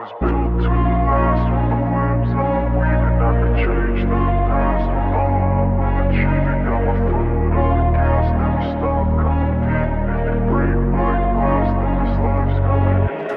was built to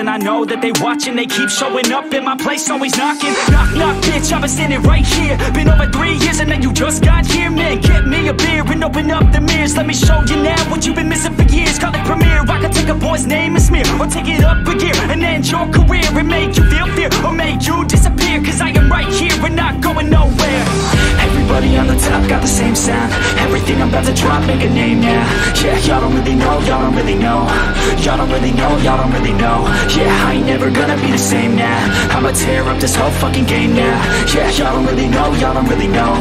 and I know that they watching. They keep showing up in my place, always knocking. Knock, knock, bitch, I've been standing right here. Been over three years and then you just got here Man, get me a beer and open up the mirrors. Let me show you now what you've been missing for years. Call it premiere, I can take a boy's name and smear Or take it up a gear and end your career And make you feel fear or make you disappear. Cause I am right here and not going nowhere. Everybody on the top got the same sound. Everything I'm about to drop, make a name now. Yeah, y'all don't really know, y'all don't really know. Y'all don't really know, y'all don't really know Yeah, I ain't never gonna be the same now. I'ma tear up this whole fucking game now. Yeah, y'all don't really know, y'all don't really know.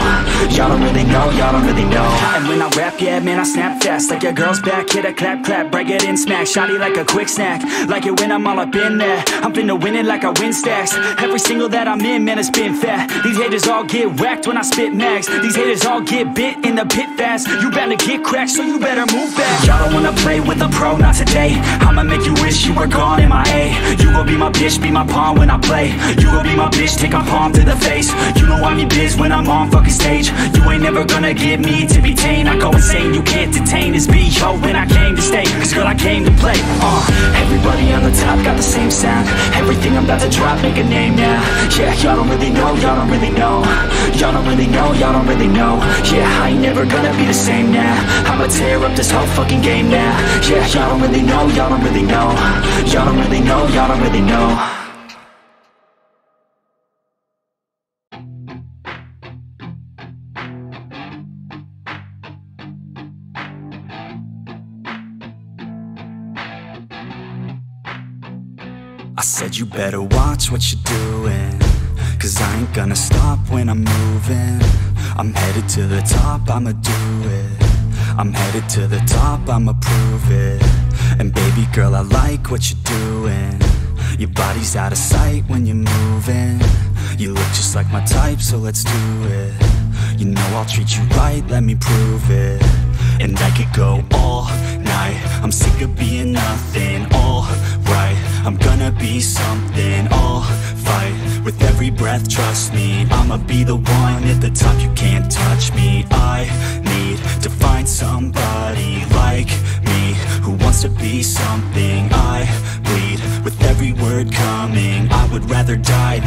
Y'all don't really know, y'all don't really know. And when I rap, yeah, man, I snap fast. Like your girl's back, hit a clap, clap Break it in, smack, shotty like a quick snack. Like it when I'm all up in there. I'm finna win it like I win stacks. Every single that I'm in, man, it's been fat. These haters all get whacked when I spit max These haters all get bit in the pit fast. You better get cracked, so you better move back Y'all don't wanna play with a pro, not today. I'ma make you wish you were gone in my A. You gon' be my bitch, be my pawn when I play. You gon' be my bitch, take my palm to the face. You know I'm in biz when I'm on fucking stage. You ain't never gonna get me to be tame. I go insane, you can't detain. This B.O. when I came to stay. Cause girl, I came to play. Uh, Everybody on the top got the same sound. Everything I'm about to drop, make a name now. Yeah, y'all don't really know, y'all don't really know. Y'all don't really know, y'all don't really know. Yeah, I ain't never gonna be the same now. I'ma tear up this whole fucking game now. Yeah, y'all don't really know, y'all don't really know Y'all don't really know, y'all don't really know. I said you better watch what you're doing Cause I ain't gonna stop when I'm moving. I'm headed to the top, I'ma do it I'm headed to the top, I'ma prove it. And baby girl, I like what you're doing. Your body's out of sight when you're moving. You look just like my type, so let's do it. You know I'll treat you right, let me prove it. And I could go all night. I'm sick of being nothing, alright I'm gonna be something, I'll fight With every breath, trust me. I'ma be the one at the top, you can't touch me. I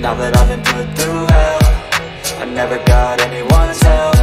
Now that I've been put through hell I never got anyone's help